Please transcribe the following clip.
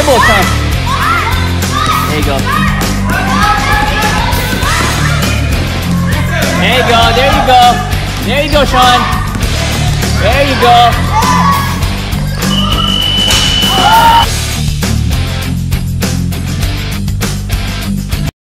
Time. There you go. There you go. There you go. There you go, Sean. There you go.